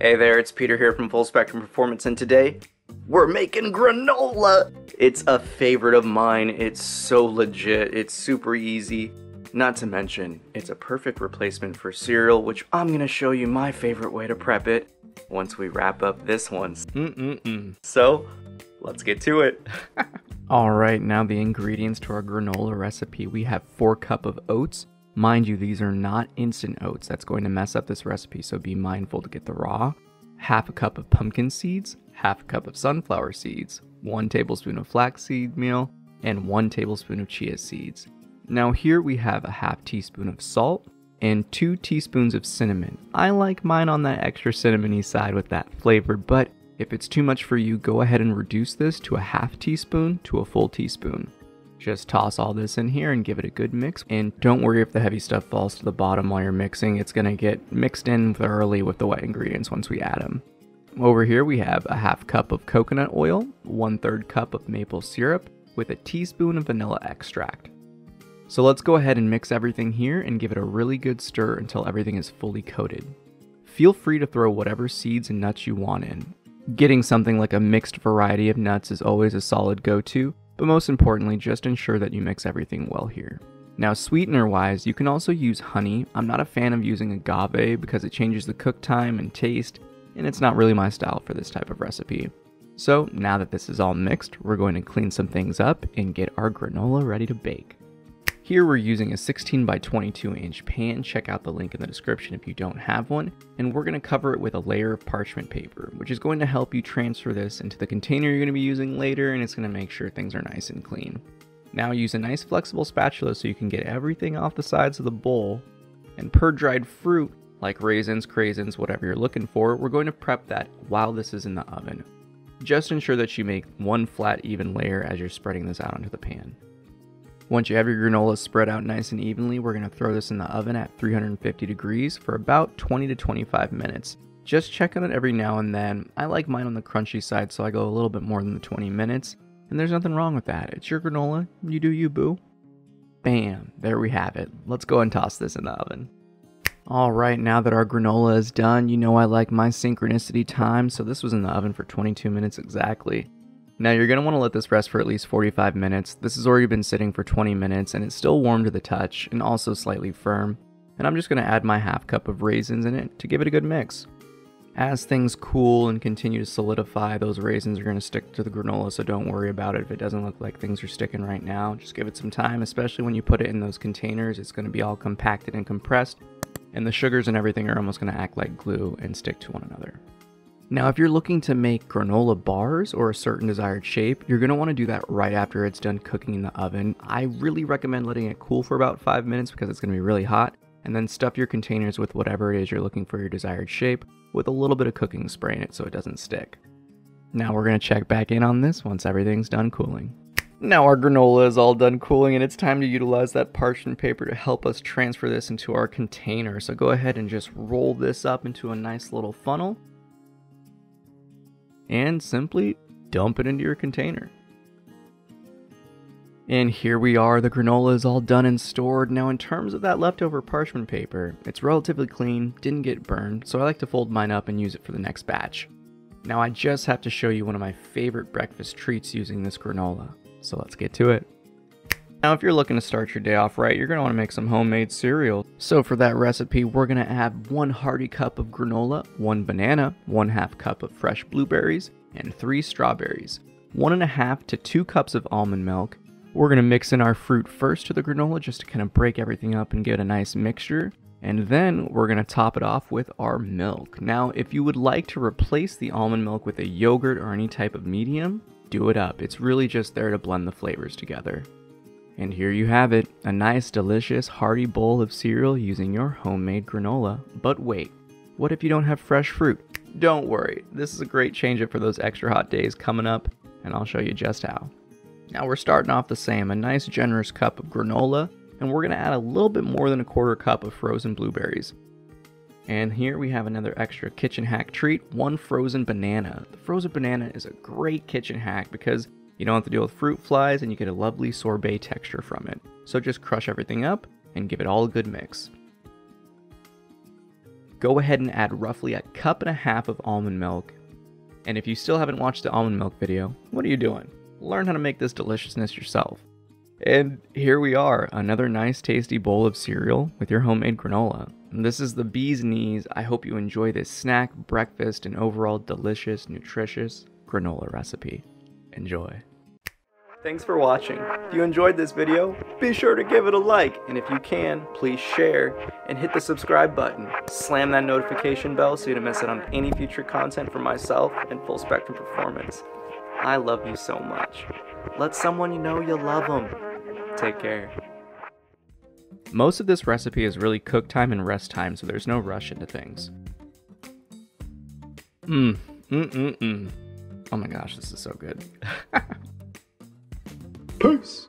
Hey there, it's Peter here from Full Spectrum Performance, and today we're making granola! It's a favorite of mine. It's so legit, it's super easy. Not to mention, it's a perfect replacement for cereal, which I'm gonna show you my favorite way to prep it once we wrap up this one. Mm-mm-mm. So, let's get to it. Alright, now the ingredients to our granola recipe. We have 4 cup of oats. Mind you, these are not instant oats. That's going to mess up this recipe, so be mindful to get the raw. Half a cup of pumpkin seeds, half a cup of sunflower seeds, 1 tablespoon of flaxseed meal, and 1 tablespoon of chia seeds. Now here we have a half teaspoon of salt and 2 teaspoons of cinnamon. I like mine on that extra cinnamony side with that flavor, but if it's too much for you, go ahead and reduce this to a half teaspoon to a full teaspoon. Just toss all this in here and give it a good mix. And don't worry if the heavy stuff falls to the bottom while you're mixing. It's going to get mixed in thoroughly with the wet ingredients once we add them. Over here we have a half cup of coconut oil, one third cup of maple syrup, with a teaspoon of vanilla extract. So let's go ahead and mix everything here and give it a really good stir until everything is fully coated. Feel free to throw whatever seeds and nuts you want in. Getting something like a mixed variety of nuts is always a solid go-to, but most importantly, just ensure that you mix everything well here. Now sweetener wise, you can also use honey. I'm not a fan of using agave because it changes the cook time and taste, and it's not really my style for this type of recipe. So now that this is all mixed, we're going to clean some things up and get our granola ready to bake. Here we're using a 16 by 22 inch pan, check out the link in the description if you don't have one, and we're going to cover it with a layer of parchment paper, which is going to help you transfer this into the container you're going to be using later and it's going to make sure things are nice and clean. Now use a nice flexible spatula so you can get everything off the sides of the bowl, and per dried fruit, like raisins, craisins, whatever you're looking for, we're going to prep that while this is in the oven. Just ensure that you make one flat even layer as you're spreading this out onto the pan. Once you have your granola spread out nice and evenly, we're to throw this in the oven at 350 degrees for about 20 to 25 minutes. Just check on it every now and then. I like mine on the crunchy side, so I go a little bit more than the 20 minutes. And there's nothing wrong with that. It's your granola. You do you, boo. Bam. There we have it. Let's go and toss this in the oven. Alright, now that our granola is done, you know I like my synchronicity time, so this was in the oven for 22 minutes exactly. Now you're going to want to let this rest for at least 45 minutes. This has already been sitting for 20 minutes and it's still warm to the touch and also slightly firm. And I'm just going to add my half cup of raisins in it to give it a good mix. As things cool and continue to solidify, those raisins are going to stick to the granola, so don't worry about it if it doesn't look like things are sticking right now. Just give it some time, especially when you put it in those containers. It's going to be all compacted and compressed, and the sugars and everything are almost going to act like glue and stick to one another. Now, if you're looking to make granola bars or a certain desired shape, you're want to do that right after it's done cooking in the oven. I really recommend letting it cool for about 5 minutes because it's to be really hot, and then stuff your containers with whatever it is you're looking for your desired shape with a little bit of cooking spray in it so it doesn't stick. Now we're to check back in on this once everything's done cooling. Now our granola is all done cooling and it's time to utilize that parchment paper to help us transfer this into our container. So go ahead and just roll this up into a nice little funnel and simply dump it into your container. And here we are, the granola is all done and stored. Now in terms of that leftover parchment paper, it's relatively clean, didn't get burned, so I like to fold mine up and use it for the next batch. Now I just have to show you one of my favorite breakfast treats using this granola, so let's get to it. Now if you're looking to start your day off right, you're going to want to make some homemade cereal. So for that recipe, we're going to add one hearty cup of granola, one banana, one half cup of fresh blueberries, and three strawberries, one and a half to two cups of almond milk. We're going to mix in our fruit first to the granola just to kind of break everything up and get a nice mixture. And then we're going to top it off with our milk. Now, if you would like to replace the almond milk with a yogurt or any type of medium, do it up. It's really just there to blend the flavors together. And here you have it, a nice, delicious, hearty bowl of cereal using your homemade granola. But wait, what if you don't have fresh fruit? Don't worry, this is a great change up for those extra hot days coming up, and I'll show you just how. Now we're starting off the same, a nice generous cup of granola, and we're to add a little bit more than a quarter cup of frozen blueberries. And here we have another extra kitchen hack treat, one frozen banana. The frozen banana is a great kitchen hack because you don't have to deal with fruit flies and you get a lovely sorbet texture from it. So just crush everything up and give it all a good mix. go ahead and add roughly a cup and a half of almond milk. And if you still haven't watched the almond milk video, what are you doing? Learn how to make this deliciousness yourself. And here we are, another nice tasty bowl of cereal with your homemade granola. This is the bee's knees. I hope you enjoy this snack, breakfast, and overall delicious, nutritious granola recipe. Enjoy. Thanks for watching. If you enjoyed this video, be sure to give it a like, and if you can, please share and hit the subscribe button. Slam that notification bell so you don't miss out on any future content from myself and Full Spectrum Performance. I love you so much. Let someone you know you love them. Take care. Most of this recipe is really cook time and rest time, so there's no rush into things. Mmm, mm mm mm. Oh my gosh, this is so good. Peace.